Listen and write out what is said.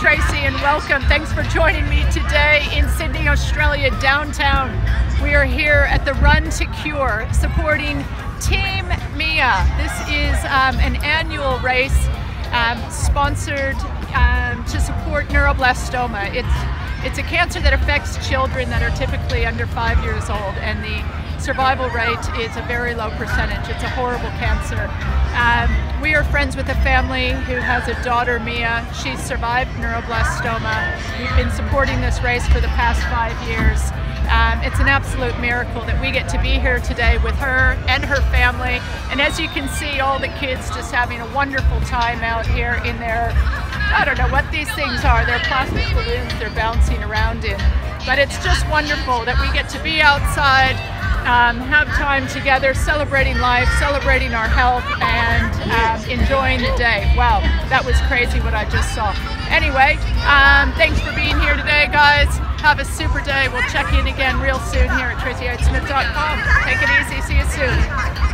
Tracey and welcome. Thanks for joining me today in Sydney, Australia, downtown. We are here at the Run to Cure supporting Team MIA. This is um, an annual race um, sponsored um, to support neuroblastoma. It's it's a cancer that affects children that are typically under five years old and the survival rate is a very low percentage. It's a horrible cancer. Um, we are friends with a family who has a daughter, Mia. She's survived neuroblastoma. We've been supporting this race for the past five years. Um, it's an absolute miracle that we get to be here today with her and her family. And as you can see, all the kids just having a wonderful time out here in their, I don't know what these things are, they're plastic balloons they're bouncing around in. But it's just wonderful that we get to be outside um, have time together, celebrating life, celebrating our health, and um, enjoying the day. Wow, that was crazy what I just saw. Anyway, um, thanks for being here today, guys. Have a super day. We'll check in again real soon here at TraceyHietesmith.com. Take it easy. See you soon.